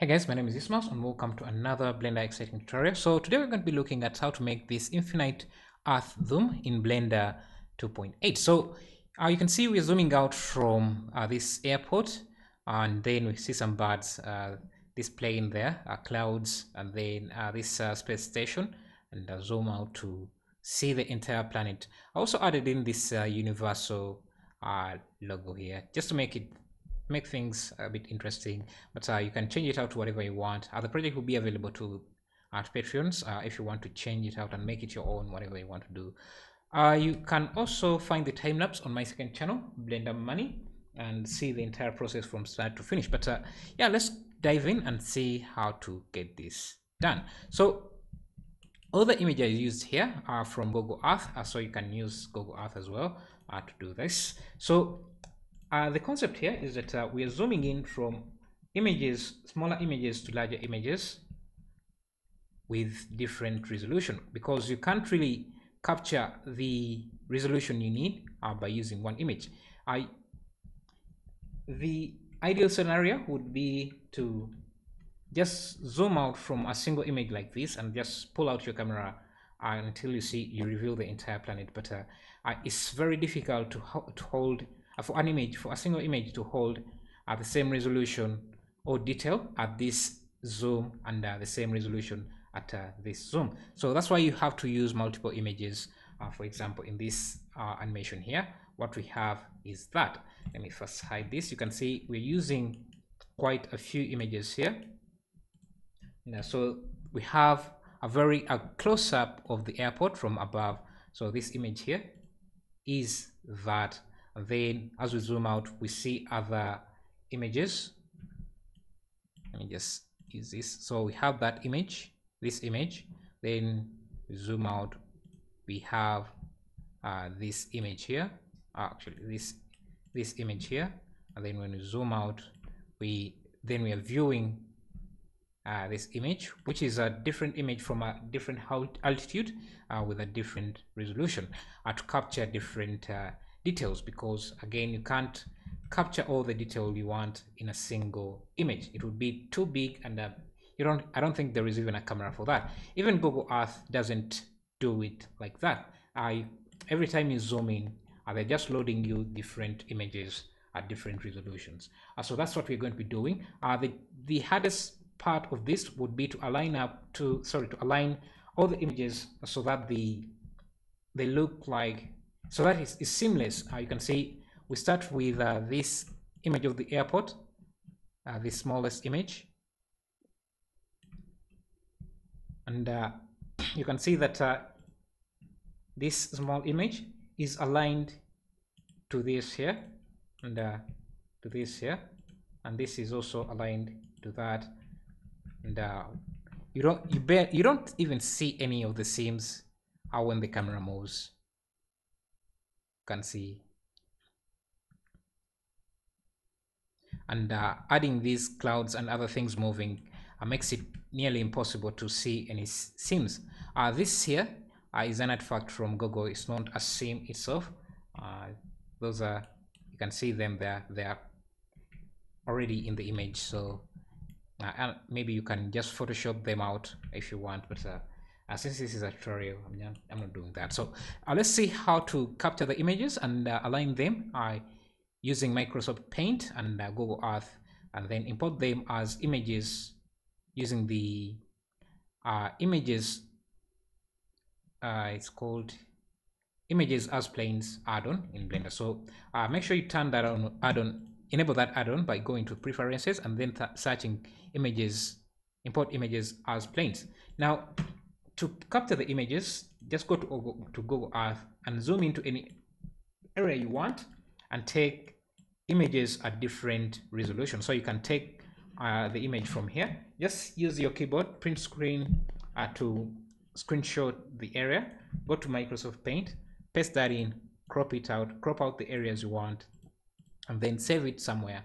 Hey guys, my name is Ismail and welcome to another Blender exciting tutorial. So today we're going to be looking at how to make this infinite earth zoom in Blender 2.8. So uh, you can see we're zooming out from uh, this airport and then we see some birds, uh, this plane there, uh, clouds, and then uh, this uh, space station and zoom out to see the entire planet. I also added in this universal logo here just to make it make things a bit interesting. But uh, you can change it out to whatever you want. Uh, the project will be available to at patreons uh, if you want to change it out and make it your own whatever you want to do. Uh, you can also find the time lapse on my second channel blender money and see the entire process from start to finish. But uh, yeah let's dive in and see how to get this done. So all the images used here are from google earth uh, so you can use google earth as well to do this. So uh, the concept here is that uh, we are zooming in from images, smaller images to larger images with different resolution because you can't really capture the resolution you need uh, by using one image. I, the ideal scenario would be to just zoom out from a single image like this and just pull out your camera uh, until you see you reveal the entire planet but uh, uh, it's very difficult to, ho to hold for an image, for a single image to hold at the same resolution or detail at this zoom and uh, the same resolution at uh, this zoom. So that's why you have to use multiple images. Uh, for example, in this uh, animation here, what we have is that. Let me first hide this. You can see we're using quite a few images here. Now, so we have a very a close-up of the airport from above. So this image here is that then as we zoom out we see other images. Let me just use this. So we have that image this image. Then zoom out we have uh, this image here. Uh, actually this this image here. And then when we zoom out we then we are viewing uh, this image which is a different image from a different altitude uh, with a different resolution. To capture different uh, details because again you can't capture all the detail you want in a single image. It would be too big and uh, you don't i don't think there is even a camera for that. Even google earth doesn't do it like that. I every time you zoom in they're just loading you different images at different resolutions? Uh, so that's what we're going to be doing. Uh, the the hardest part of this would be to align up to sorry to align all the images so that the they look like so that is, is seamless. Uh, you can see we start with uh, this image of the airport, uh, the smallest image. And uh, you can see that uh, this small image is aligned to this here and uh, to this here. And this is also aligned to that. And you don't you bear you don't even see any of the seams when the camera moves can see and uh, adding these clouds and other things moving uh, makes it nearly impossible to see any seams. Uh, this here uh, is an artifact from Google it's not a seam itself. Uh, those are you can see them there. They are already in the image. So uh, maybe you can just photoshop them out if you want but uh, since this is a tutorial. I'm not, I'm not doing that. So uh, let's see how to capture the images and uh, align them uh, using Microsoft Paint and uh, Google Earth and then import them as images using the uh, images it's called images as planes add-on in blender. So make sure you turn that on add-on enable that add-on by going to preferences and then searching images import images as planes. Now to capture the images, just go to, to Google Earth and zoom into any area you want and take images at different resolution. So you can take uh, the image from here. Just use your keyboard, print screen uh, to screenshot the area. Go to Microsoft Paint, paste that in, crop it out, crop out the areas you want, and then save it somewhere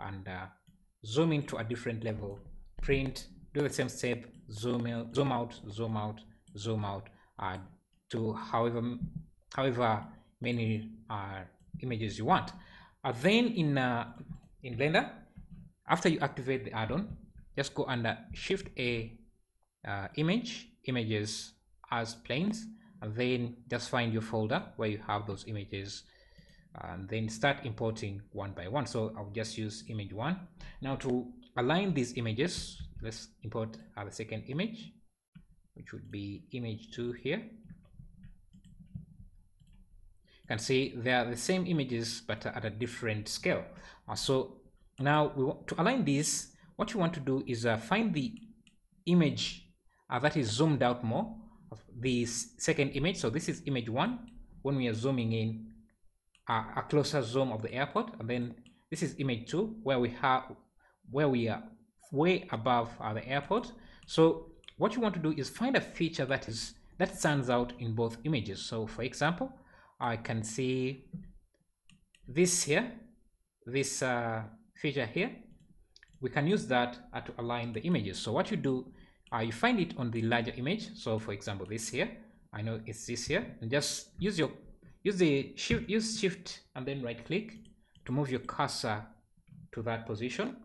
and uh, zoom into a different level. Print, do the same step, zoom in, zoom out zoom out zoom out uh, to however however many uh, images you want. Uh, then in uh, in blender after you activate the add-on just go under shift a uh, image images as planes and then just find your folder where you have those images and then start importing one by one. So i'll just use image one. Now to align these images let's import our second image which would be image 2 here. You can see they are the same images but at a different scale. Uh, so now we want to align this what you want to do is uh, find the image uh, that is zoomed out more of the second image. So this is image one when we are zooming in uh, a closer zoom of the airport. And then this is image two where we have where we are way above uh, the airport. So what you want to do is find a feature that is that stands out in both images. So for example i can see this here this uh, feature here. We can use that uh, to align the images. So what you do uh, you find it on the larger image. So for example this here. I know it's this here. And just use your use the shift use shift and then right click to move your cursor to that position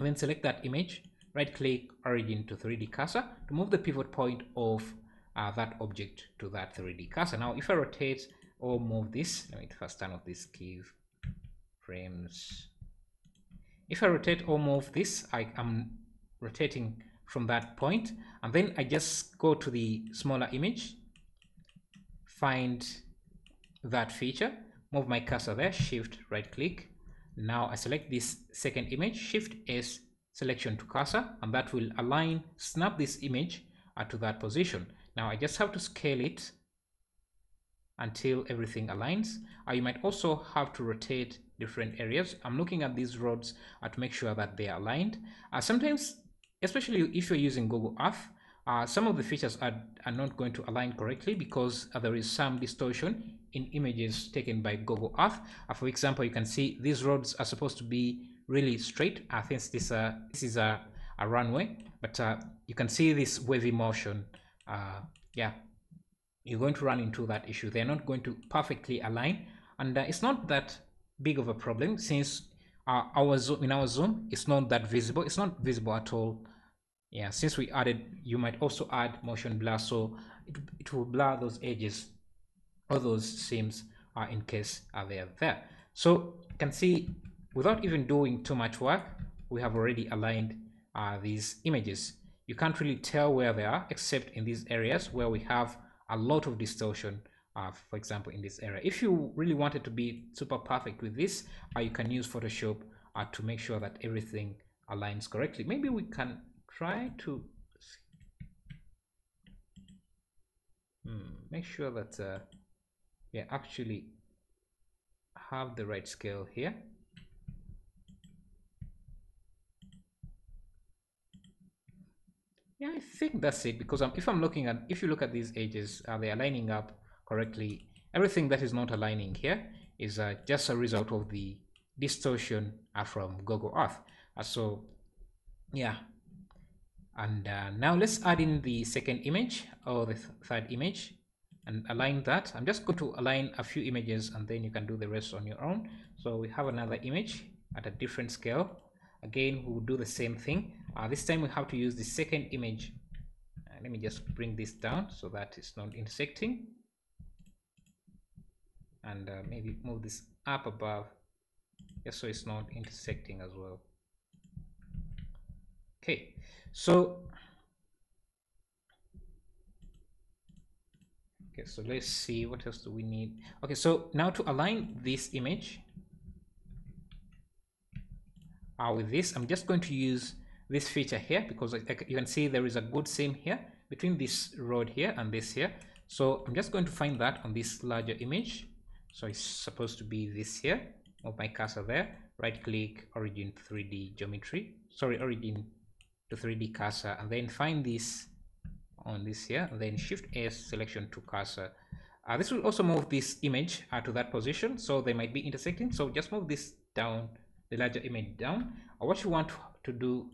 and then select that image right click origin to 3d cursor to move the pivot point of uh, that object to that 3d cursor. Now if i rotate or move this let me first turn off this key frames. If i rotate or move this i am rotating from that point and then I just go to the smaller image find that feature move my cursor there shift right click now I select this second image shift S selection to cursor and that will align snap this image uh, to that position. Now I just have to scale it until everything aligns. Uh, you might also have to rotate different areas. I'm looking at these rods uh, to make sure that they are aligned. Uh, sometimes especially if you're using Google Earth, uh, some of the features are, are not going to align correctly because uh, there is some distortion in images taken by Google Earth. Uh, for example, you can see these roads are supposed to be really straight. I think this, uh, this is a, a runway, but uh, you can see this wavy motion. Uh, yeah, you're going to run into that issue. They're not going to perfectly align. And it's not that big of a problem since our zoom in our zoom, it's not that visible. It's not visible at all yeah since we added you might also add motion blur so it, it will blur those edges. Or those seams uh, in case they are there. So you can see without even doing too much work we have already aligned uh, these images. You can't really tell where they are except in these areas where we have a lot of distortion uh, for example in this area. If you really wanted to be super perfect with this uh, you can use Photoshop uh, to make sure that everything aligns correctly. Maybe we can try to hmm, make sure that uh, we actually have the right scale here. Yeah I think that's it because um, if I'm looking at if you look at these edges are they aligning up correctly? Everything that is not aligning here is uh, just a result of the distortion from Google Earth. Uh, so yeah and uh, now let's add in the second image or the th third image and align that. I'm just going to align a few images and then you can do the rest on your own. So we have another image at a different scale. Again we'll do the same thing. Uh, this time we have to use the second image. Uh, let me just bring this down so that it's not intersecting. And uh, maybe move this up above just so it's not intersecting as well okay. So okay so let's see what else do we need? Okay so now to align this image uh, with this i'm just going to use this feature here because you can see there is a good seam here between this road here and this here. So i'm just going to find that on this larger image. So it's supposed to be this here move my cursor there. Right click origin 3d geometry. Sorry origin to 3D cursor and then find this on this here then shift S selection to cursor. Uh, this will also move this image uh, to that position so they might be intersecting. So just move this down the larger image down. Or what you want to do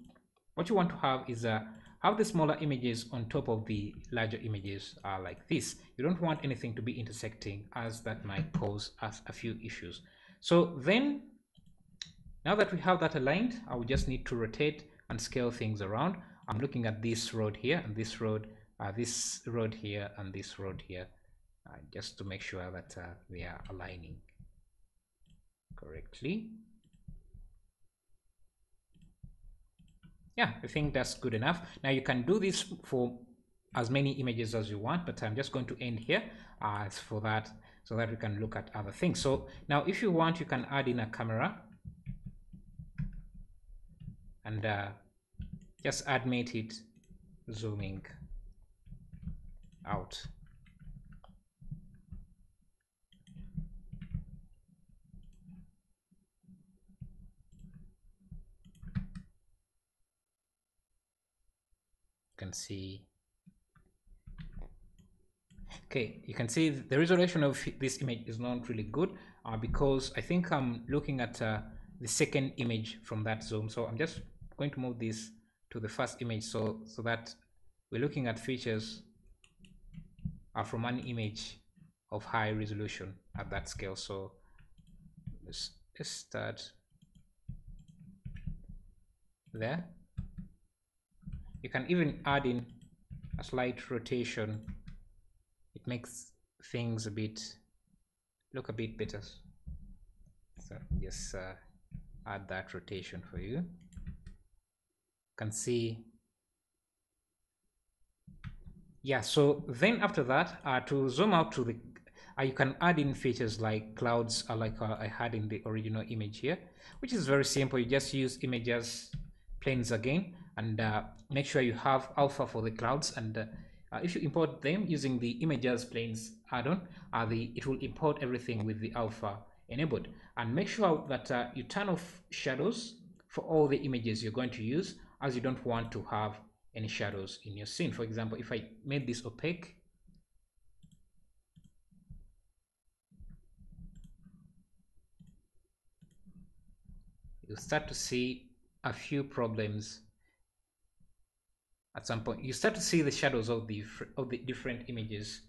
what you want to have is uh, have the smaller images on top of the larger images uh, like this. You don't want anything to be intersecting as that might cause us a few issues. So then now that we have that aligned I will just need to rotate and scale things around. I'm looking at this road here and this road uh, this road here and this road here uh, just to make sure that uh, they are aligning correctly. Yeah i think that's good enough. Now you can do this for as many images as you want but i'm just going to end here uh, for that so that we can look at other things. So now if you want you can add in a camera and uh, just admit it zooming out. You can see. Okay you can see the resolution of this image is not really good uh, because I think I'm looking at uh, the second image from that zoom. So I'm just going to move this to the first image. So so that we're looking at features are from an image of high resolution at that scale. So let's, let's start there. You can even add in a slight rotation. It makes things a bit look a bit better. So just uh, add that rotation for you can see. Yeah so then after that uh, to zoom out to the uh, you can add in features like clouds uh, like uh, I had in the original image here which is very simple. You just use images planes again and uh, make sure you have alpha for the clouds and uh, if you import them using the images planes add-on the it will import everything with the alpha enabled. And make sure that you turn off shadows for all the images you're going to use as you don't want to have any shadows in your scene. For example if I made this opaque you start to see a few problems at some point. You start to see the shadows of the of the different images.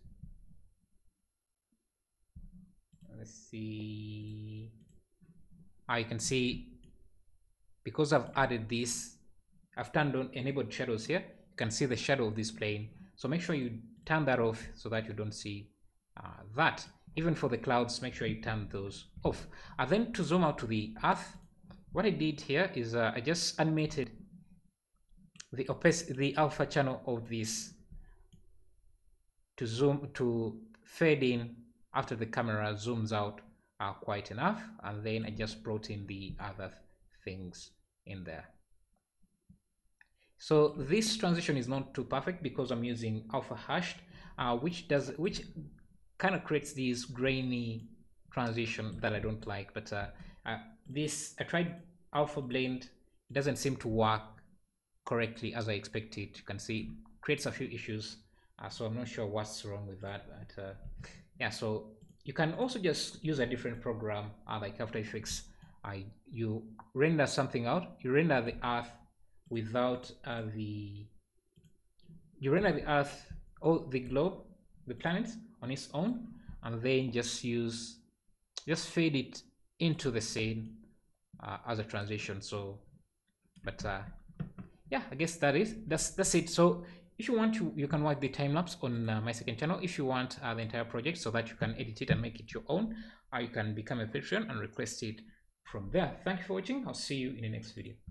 Let's see. I can see because I've added this I've turned on enabled shadows here. You can see the shadow of this plane. So make sure you turn that off so that you don't see uh, that. Even for the clouds make sure you turn those off. And then to zoom out to the earth what I did here is uh, I just animated the opacity the alpha channel of this to zoom to fade in after the camera zooms out uh, quite enough. And then I just brought in the other things in there so this transition is not too perfect because I'm using alpha hashed uh, which does which kind of creates this grainy transition that I don't like but uh, uh, this I tried alpha blend it doesn't seem to work correctly as I expected. You can see creates a few issues. Uh, so I'm not sure what's wrong with that. But uh, yeah, so you can also just use a different program uh, like After Effects. I you render something out. You render the Earth without uh, the render the Earth or the globe, the planet on its own, and then just use just fade it into the scene uh, as a transition. So, but uh, yeah i guess that is that's that's it. So if you want to you can watch the time lapse on uh, my second channel. If you want uh, the entire project so that you can edit it and make it your own uh, you can become a patron and request it from there. Thank you for watching. I'll see you in the next video